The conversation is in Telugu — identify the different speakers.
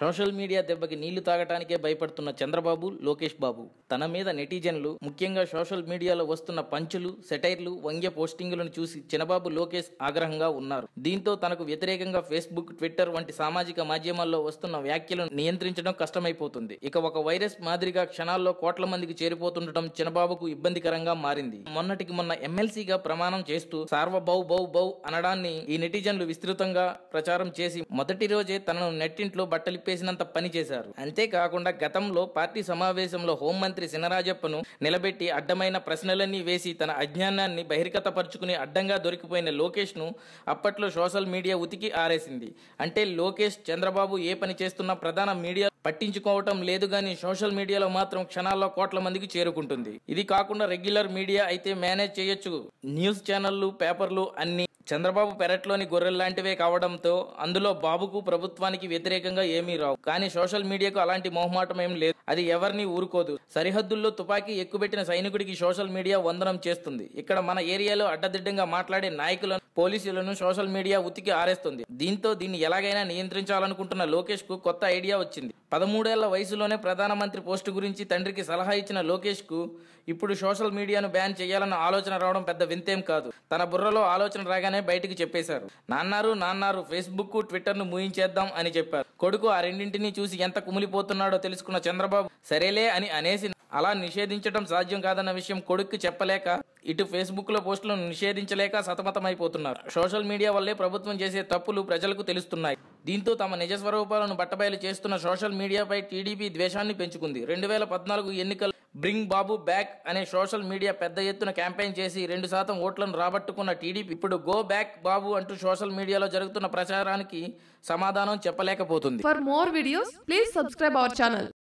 Speaker 1: సోషల్ మీడియా దెబ్బకి నీళ్ళు తాగటానికే భయపడుతున్న చంద్రబాబు లోకేష్ బాబు. తన మీద నెటిజన్లు ముఖ్యంగా సోషల్ మీడియాలో వస్తున్న పంచులు సెటైర్లు వంగ్య పోస్టింగులను చూసి చినబాబు లోకేష్ ఆగ్రహంగా ఉన్నారు. దీంతో తనకు వ్యతిరేకంగా ఫేస్బుక్ ట్విట్టర్ వంటి సామాజిక మాధ్యమాల్లో వస్తున్న వ్యాఖ్యలను నియంత్రించడం కష్టమైపోతుంది. ఇక ఒక వైరస్ మాదిరిగా క్షణాల్లో కోట్ల మందికి చేరిపోతుండటం చినబాబుకు ఇబ్బందికరంగా మారింది. మొన్నటికి మొన్న ఎమ్మెల్సీగా ప్రమాణం చేస్తూ సార్వభౌ బౌ బౌ అనడాన్ని ఈ నెటిజన్లు విస్తృతంగా ప్రచారం చేసి మొదటి రోజే తనను నెట్టింట్లో బట్టలిప్పేసినంత పని చేశారు. అంతేకాకుండా గతంలో పార్టీ సమావేశంలో హోంమంత్రి సినరాజప్పను నిలబెట్టి అడ్డమైన ప్రశ్నలన్నీ వేసి తన అజ్ఞానాన్ని బహిర్గతపరుచుకుని అడ్డంగా దొరికిపోయిన లోకేష్ను అప్పట్లో సోషల్ మీడియా ఉతికి ఆరేసింది. అంటే లోకేష్ చంద్రబాబు ఏ పని చేస్తున్నా ప్రధాన మీడియా పట్టించుకోవటం లేదు గాని సోషల్ మీడియాలో మాత్రం క్షణాల్లో కోట్ల మందికి చేరుకుంటుంది. ఇది కాకుండా రెగ్యులర్ మీడియా అయితే మేనేజ్ చేయొచ్చు. న్యూస్ ఛానళ్ళు పేపర్లు అన్ని చంద్రబాబు పెరట్లోని గొర్రెల్లాంటివే కావడంతో అందులో బాబుకు ప్రభుత్వానికి వ్యతిరేకంగా ఏమీ రావు. కానీ సోషల్ మీడియాకు అలాంటి మొహమాటం ఏం లేదు. అది ఎవరిని ఊరుకోదు. సరిహద్దుల్లో తుపాకీ ఎక్కుబెట్టిన సైనికుడికి సోషల్ మీడియా వందనం చేస్తుంది. ఇక్కడ మన ఏరియాలో అడ్డదిడ్డంగా మాట్లాడే నాయకులను పోలీసులను సోషల్ మీడియా ఉతికి ఆరేస్తుంది. దీంతో దీన్ని ఎలాగైనా నియంత్రించాలనుకుంటున్న లోకేష్కు కొత్త ఐడియా వచ్చింది. పదమూడేళ్ళ వయసులోనే ప్రధానమంత్రి పోస్టు గురించి తండ్రికి సలహా ఇచ్చిన లోకేష్కు ఇప్పుడు సోషల్ మీడియాను బ్యాన్ చేయాలన్న ఆలోచన రావడం పెద్ద వింతేం కాదు. తన బుర్రలో ఆలోచన రాగానే బయటికి చెప్పేశారు. నాన్నారు నాన్నారు ఫేస్బుక్ ట్విట్టర్ను ముయించేద్దాం అని చెప్పారు. కొడుకు ఆ రెండింటినీ చూసి ఎంత కుమిలిపోతున్నాడో తెలుసుకున్న చంద్రబాబు సరేలే అని అనేసి అలా నిషేధించడం సాధ్యం కాదన్న విషయం కొడుక్కి చెప్పలేక ఇటు ఫేస్బుక్లో పోస్టులను నిషేధించలేక సతమతమైపోతున్నారు. సోషల్ మీడియా వల్లే ప్రభుత్వం చేసే తప్పులు ప్రజలకు తెలుస్తున్నాయి. దీంతో తమ నిజ స్వరూపాలను బట్టబయలు చేస్తున్న సోషల్ మీడియాపై టీడీపీ ద్వేషాన్ని పెంచుకుంది. రెండు వేల పద్నాలుగు ఎన్నికల బ్రింగ్ బాబు బ్యాక్ అనే సోషల్ మీడియా పెద్ద ఎత్తున క్యాంపెయిన్ చేసి రెండు శాతం ఓట్లను రాబట్టుకున్న టీడీపీ ఇప్పుడు గో బ్యాక్ బాబు అంటూ సోషల్ మీడియాలో జరుగుతున్న ప్రచారానికి సమాధానం చెప్పలేకపోతుంది.
Speaker 2: For more videos please subscribe our channel